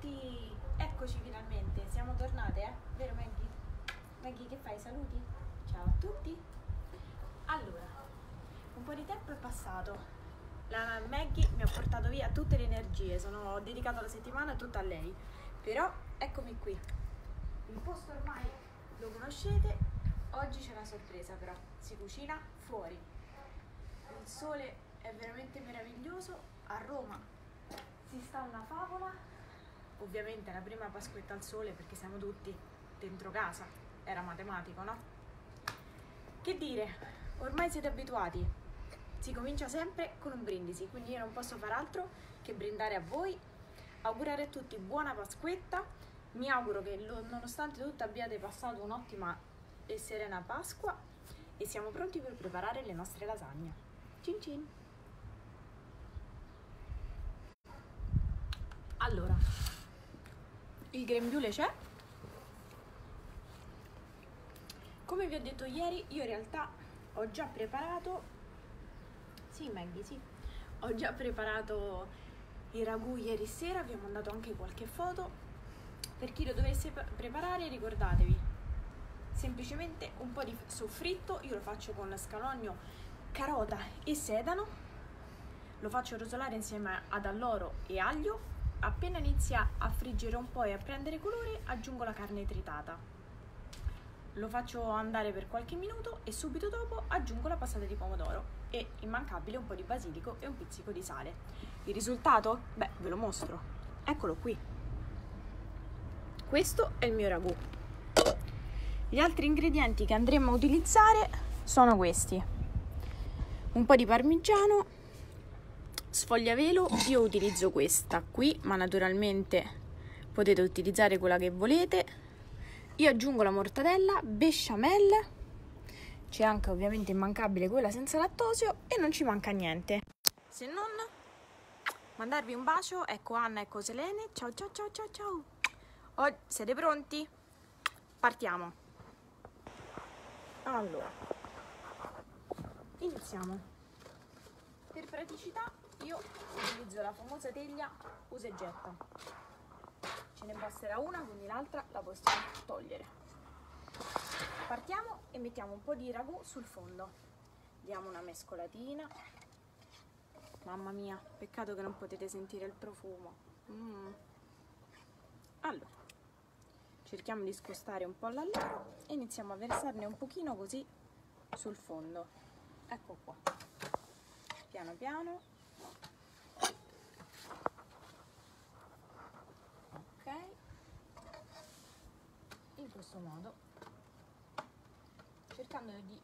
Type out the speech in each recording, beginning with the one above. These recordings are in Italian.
tutti, eccoci finalmente, siamo tornate, eh? Vero Maggie? Maggie che fai? Saluti? Ciao a tutti. Allora, un po' di tempo è passato. La Maggie mi ha portato via tutte le energie, sono ho dedicato la settimana tutta a lei. Però eccomi qui. Il posto ormai lo conoscete, oggi c'è una sorpresa però, si cucina fuori. Il sole è veramente meraviglioso, a Roma si sta una favola, ovviamente la prima Pasquetta al sole perché siamo tutti dentro casa, era matematico, no? Che dire, ormai siete abituati, si comincia sempre con un brindisi, quindi io non posso far altro che brindare a voi, augurare a tutti buona Pasquetta, mi auguro che nonostante tutto abbiate passato un'ottima e serena Pasqua e siamo pronti per preparare le nostre lasagne. Cin cin! Allora, il grembiule c'è. Come vi ho detto ieri, io in realtà ho già preparato. Sì, Maggie, sì. Ho già preparato il ragù ieri sera, vi ho mandato anche qualche foto. Per chi lo dovesse pre- preparare, ricordatevi semplicemente un po' di soffritto, io lo faccio con scalogno, carota e sedano. Lo faccio rosolare insieme ad alloro e aglio. Appena inizia a friggere un po' e a prendere colore, aggiungo la carne tritata. Lo faccio andare per qualche minuto e subito dopo aggiungo la passata di pomodoro e immancabile un po' di basilico e un pizzico di sale. Il risultato? Beh, ve lo mostro. Eccolo qui. Questo è il mio ragù. Gli altri ingredienti che andremo a utilizzare sono questi. Un po' di parmigiano, sfogliavelo, io utilizzo questa qui, ma naturalmente potete utilizzare quella che volete. Io aggiungo la mortadella, besciamella, c'è anche ovviamente immancabile quella senza lattosio e non ci manca niente. Se non mandarvi un bacio, ecco Anna, ecco Selene, ciao ciao ciao ciao ciao. Oh, siete pronti? Partiamo. Allora, iniziamo. Per praticità io utilizzo la famosa teglia usa e getta. Ce ne basterà una, quindi l'altra la possiamo togliere. Partiamo e mettiamo un po' di ragù sul fondo. Diamo una mescolatina. Mamma mia, peccato che non potete sentire il profumo. Mm. Allora, cerchiamo di scostare un po' l'alloro e iniziamo a versarne un pochino così sul fondo. Ecco qua. Piano piano. Ok. In questo modo. Cercando di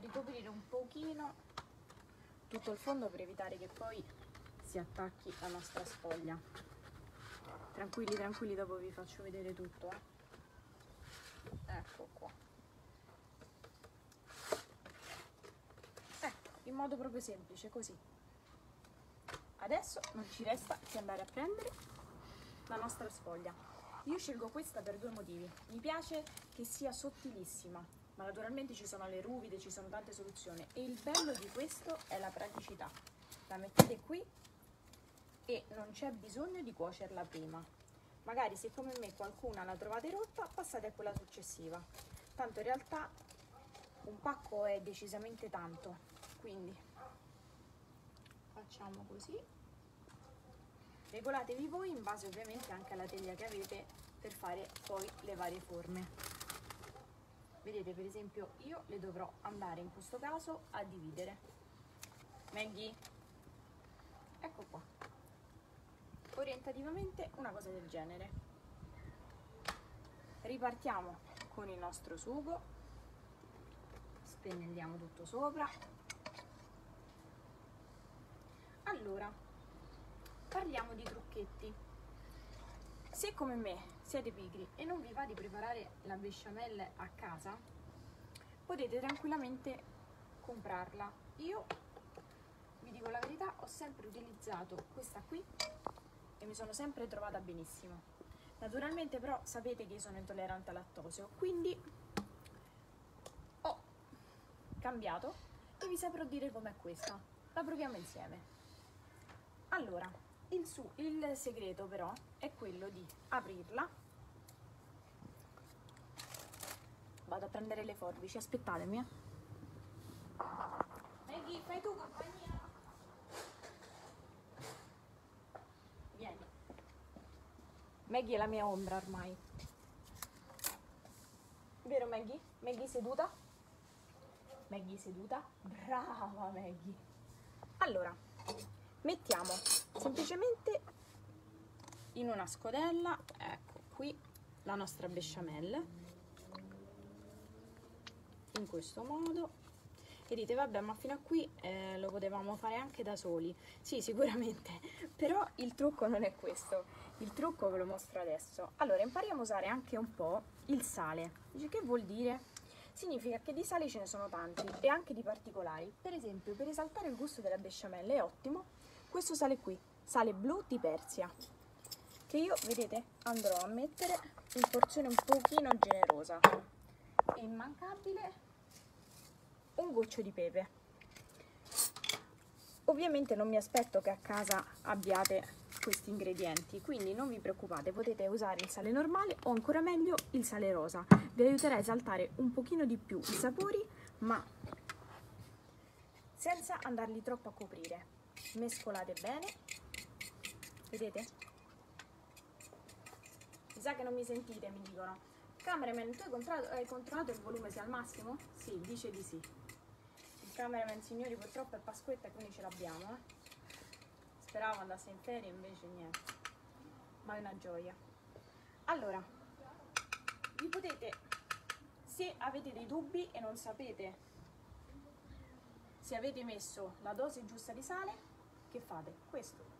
ricoprire un pochino tutto il fondo per evitare che poi si attacchi la nostra sfoglia. Tranquilli, tranquilli, dopo vi faccio vedere tutto. Eh. Ecco qua. Ecco, in modo proprio semplice, così. Adesso non ci resta che andare a prendere la nostra sfoglia. Io scelgo questa per due motivi. Mi piace che sia sottilissima, ma naturalmente ci sono le ruvide, ci sono tante soluzioni. E il bello di questo è la praticità. La mettete qui e non c'è bisogno di cuocerla prima. Magari se come me qualcuna la trovate rotta, passate a quella successiva. Tanto in realtà un pacco è decisamente tanto, quindi facciamo così. Regolatevi voi in base ovviamente anche alla teglia che avete per fare poi le varie forme. Vedete per esempio io le dovrò andare in questo caso a dividere. Maggie, ecco qua orientativamente una cosa del genere. Ripartiamo con il nostro sugo, spennelliamo tutto sopra. Allora, parliamo di trucchetti. Se come me siete pigri e non vi va di preparare la besciamella a casa, potete tranquillamente comprarla. Io vi dico la verità, ho sempre utilizzato questa qui e mi sono sempre trovata benissimo. Naturalmente però sapete che io sono intollerante al lattosio, quindi ho cambiato e vi saprò dire com'è questa. La proviamo insieme. Allora, il, su, il segreto però è quello di aprirla vado a prendere le forbici aspettatemi eh. Maggie fai tu compagnia vieni Maggie è la mia ombra ormai vero Maggie? Maggie seduta? Maggie seduta? brava Maggie allora mettiamo semplicemente in una scodella ecco qui la nostra besciamella in questo modo. E dite vabbè ma fino a qui eh, lo potevamo fare anche da soli. Sì sicuramente però il trucco non è questo. Il trucco ve lo mostro adesso. Allora impariamo a usare anche un po' il sale. Dice, che vuol dire? significa che di sale ce ne sono tanti e anche di particolari. Per esempio per esaltare il gusto della besciamella è ottimo questo sale qui sale blu di Persia che io vedete andrò a mettere in porzione un pochino generosa. È immancabile un goccio di pepe. Ovviamente non mi aspetto che a casa abbiate questi ingredienti quindi non vi preoccupate potete usare il sale normale o ancora meglio il sale rosa. Vi aiuterà a esaltare un pochino di più i sapori ma senza andarli troppo a coprire mescolate bene vedete? mi sa che non mi sentite mi dicono cameraman tu hai controllato, hai controllato il volume sia al massimo? sì, dice di sì il cameraman signori purtroppo è Pasquetta quindi ce l'abbiamo eh? speravo andasse in ferie invece niente ma è una gioia allora vi potete se avete dei dubbi e non sapete se avete messo la dose giusta di sale che fate? questo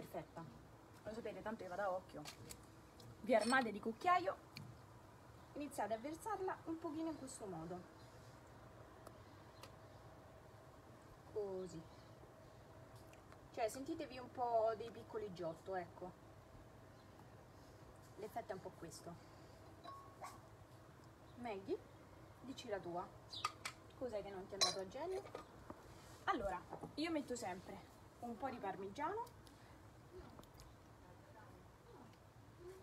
perfetta. Lo sapete tanto io vado a occhio. Vi armate di cucchiaio. Iniziate a versarla un pochino in questo modo. Così. Cioè sentitevi un po' dei piccoli giotto ecco. L'effetto è un po' questo. Maggie dici la tua. Cos'è che non ti è andato a genio allora io metto sempre un po' di parmigiano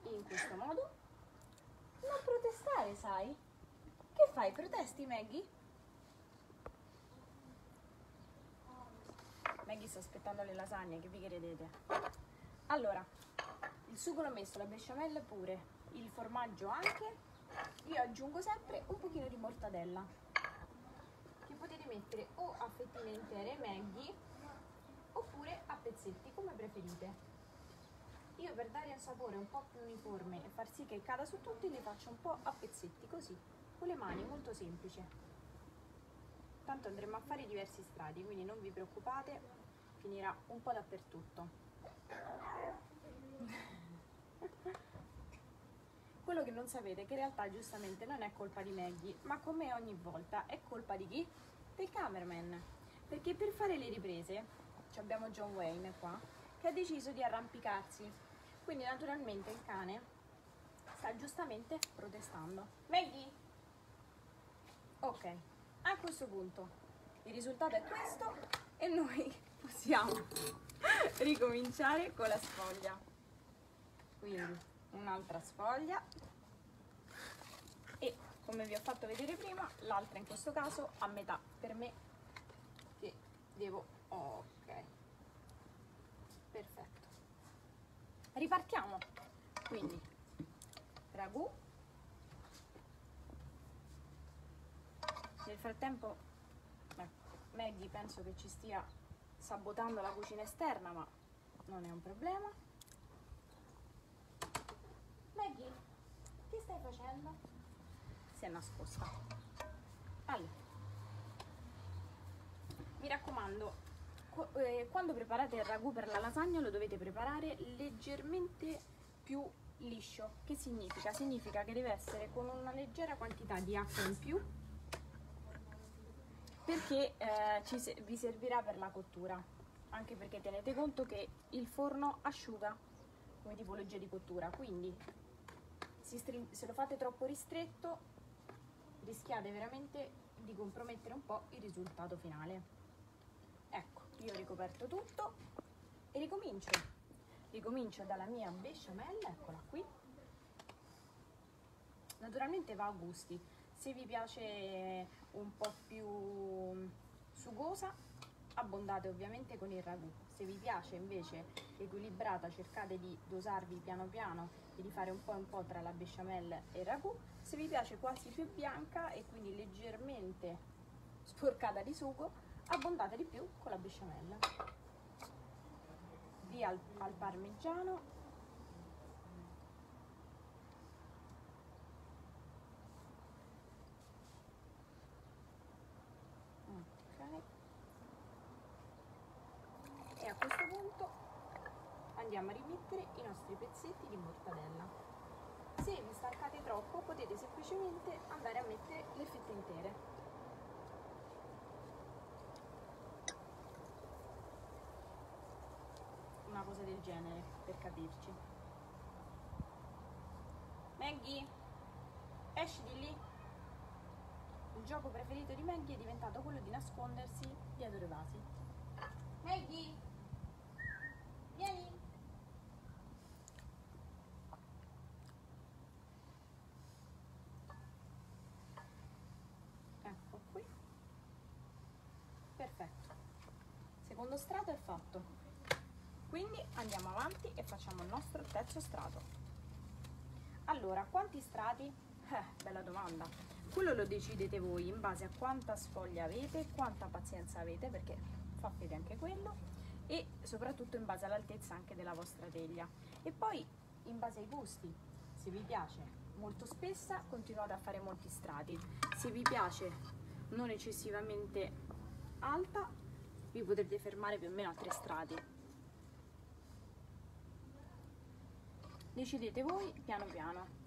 in questo modo. Non protestare sai? Che fai? Protesti Maggie? Maggie sta aspettando le lasagne, che vi credete? Allora, il sugo l'ho messo, la besciamella pure, il formaggio anche. Io aggiungo sempre un pochino di mortadella, potete mettere o a fettine intere Maggie, oppure a pezzetti, come preferite. Io per dare un sapore un po' più uniforme e far sì che cada su tutti, li faccio un po' a pezzetti, così, con le mani, molto semplice tanto andremo a fare diversi strati quindi non vi preoccupate finirà un po' dappertutto quello che non sapete è che in realtà giustamente non è colpa di Maggie ma come ogni volta è colpa di chi? Del cameraman. Perché per fare le riprese abbiamo John Wayne qua che ha deciso di arrampicarsi. Quindi naturalmente il cane sta giustamente protestando. Maggie? Ok a questo punto il risultato è questo e noi possiamo ricominciare con la sfoglia. Quindi un'altra sfoglia come vi ho fatto vedere prima l'altra in questo caso a metà. Per me che devo ok. Perfetto. Ripartiamo. Quindi ragù. Nel frattempo Maggie penso che ci stia sabotando la cucina esterna, ma non è un problema. Maggie, che stai facendo? Si è nascosta. Allora, mi raccomando, eh, quando preparate il ragù per la lasagna lo dovete preparare leggermente più liscio. Che significa? Significa che deve essere con una leggera quantità di acqua in più perché eh, ci, vi servirà per la cottura anche perché tenete conto che il forno asciuga come tipologia di cottura quindi se lo fate troppo ristretto rischiate veramente di compromettere un po' il risultato finale ecco io ho ricoperto tutto e ricomincio. Ricomincio dalla mia besciamella, eccola qui. Naturalmente va a gusti. Se vi piace un po' più sugosa, abbondate ovviamente con il ragù. Se vi piace invece equilibrata, cercate di dosarvi piano piano e di fare un po' un po' tra la besciamella e il ragù. Se vi piace quasi più bianca e quindi leggermente sporcata di sugo, abbondate di più con la besciamella. Via al, al parmigiano e a questo punto andiamo a rimettere i nostri pezzetti di mortadella. Se vi stancate troppo potete semplicemente andare a mettere le fette intere. Una cosa del genere per capirci. Maggie esci di lì. Il gioco preferito di Maggie è diventato quello di nascondersi dietro i vasi. Maggie Vieni. Ecco qui. Perfetto. Secondo strato è fatto. Quindi andiamo avanti e facciamo il nostro terzo strato. Allora, quanti strati? Eh, bella domanda. Quello lo decidete voi in base a quanta sfoglia avete, quanta pazienza avete, perché fa fede anche quello e soprattutto in base all'altezza anche della vostra teglia e poi in base ai gusti se vi piace molto spessa continuate a fare molti strati se vi piace non eccessivamente alta vi potrete fermare più o meno a tre strati decidete voi piano piano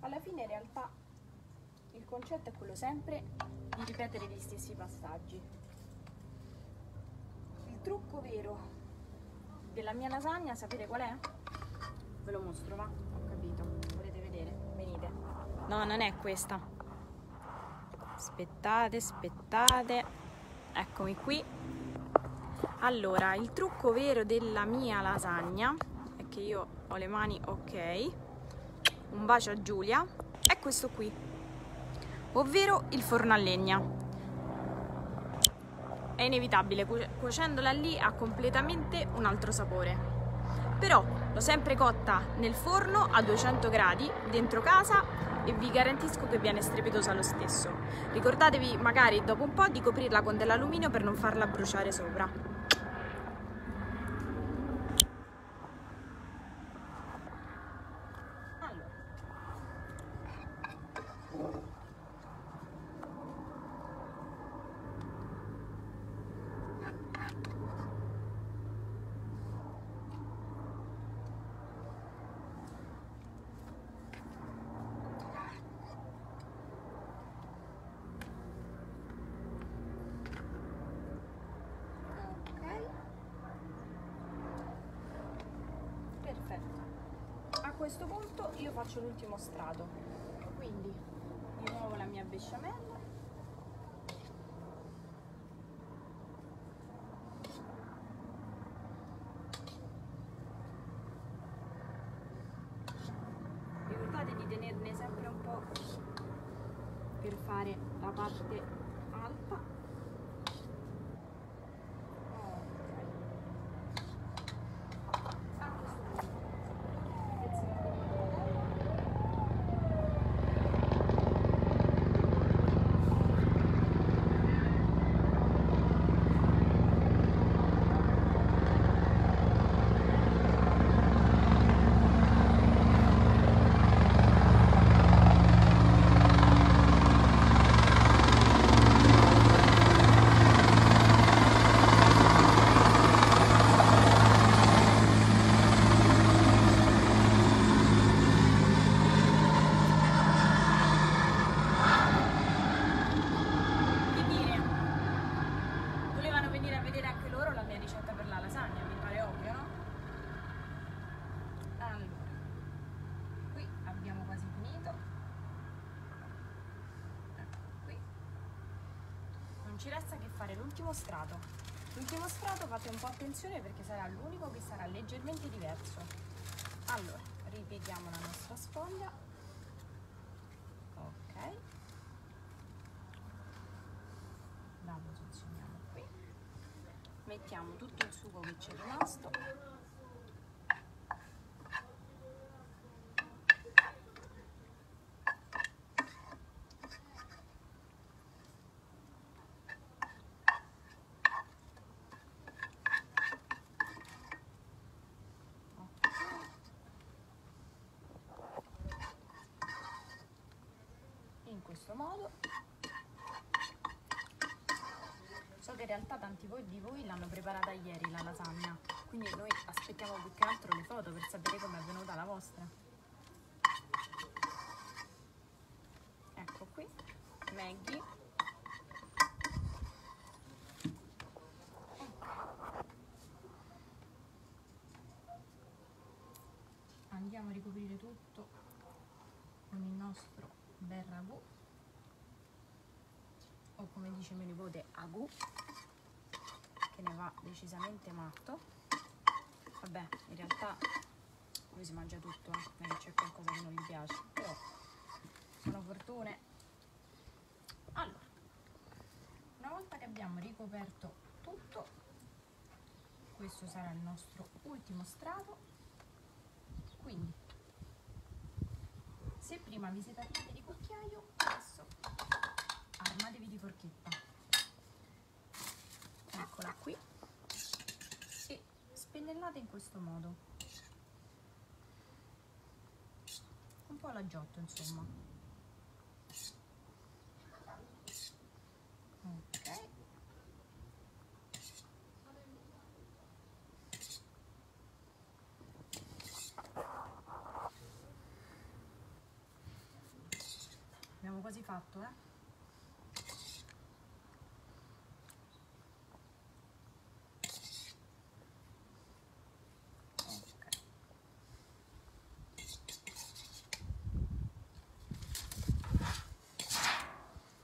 alla fine in realtà il concetto è quello sempre di ripetere gli stessi passaggi. Il trucco vero della mia lasagna, sapete qual è? Ve lo mostro, va? No, non è questa. Aspettate, aspettate. Eccomi qui. Allora, il trucco vero della mia lasagna è che io ho le mani ok un bacio a Giulia, è questo qui, ovvero il forno a legna. È inevitabile, cuocendola lì ha completamente un altro sapore. Però l'ho sempre cotta nel forno a 200 gradi, dentro casa e vi garantisco che viene strepitosa lo stesso. Ricordatevi magari dopo un po' di coprirla con dell'alluminio per non farla bruciare sopra. Questo punto io faccio l'ultimo strato. Quindi di nuovo la mia besciamella. Ricordate di tenerne sempre un po' per fare la parte ci resta che fare l'ultimo strato. L'ultimo strato fate un po' attenzione perché sarà l'unico che sarà leggermente diverso. Allora, ripieghiamo la nostra sfoglia. Ok. La posizioniamo qui. Mettiamo tutto il sugo che c'è rimasto. Questo modo. So che in realtà tanti di voi l'hanno preparata ieri la lasagna. Quindi noi aspettiamo più che altro le foto per sapere come è venuta la vostra. Ecco qui Maggie andiamo a ricoprire tutto con il nostro bel ragù o come dice mio nipote agù che ne va decisamente matto vabbè in realtà lui si mangia tutto eh? c'è qualcosa che non gli piace però sono fortune allora una volta che abbiamo ricoperto tutto questo sarà il nostro ultimo strato quindi se prima vi siete armati di cucchiaio adesso armatevi di forchetta. Eccola qui. E spennellate in questo modo. Un po' alla giotto insomma abbiamo quasi fatto eh Ok.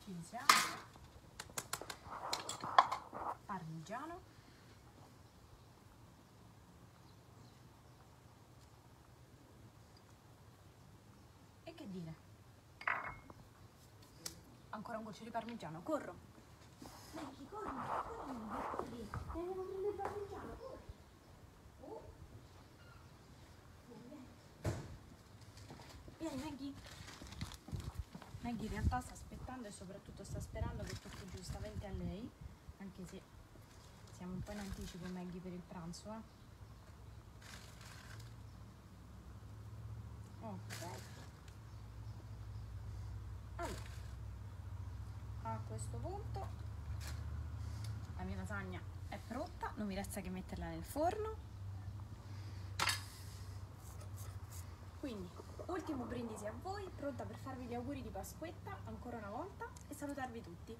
ci siamo parmigiano e che dire ancora un goccio di parmigiano corro Maggie corri corri corri devo prendere il parmigiano corri Oh. Vieni Maggie. Maggie in realtà sta aspettando e soprattutto sta sperando che tocchi giustamente a lei, anche se siamo un po' in anticipo Maggie per il pranzo. Eh? Ok. Allora, a questo punto la mia lasagna è pronta, non mi resta che metterla nel forno. Quindi, ultimo brindisi a voi, pronta per farvi gli auguri di Pasquetta ancora una volta e salutarvi tutti.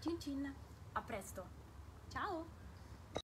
Cin cin, a presto, ciao!